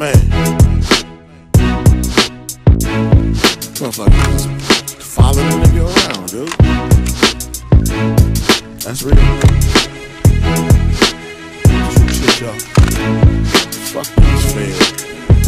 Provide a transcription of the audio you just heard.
Man. Motherfuckers following the nigga around, dude. That's real. True shit, y'all. Fuck these fans.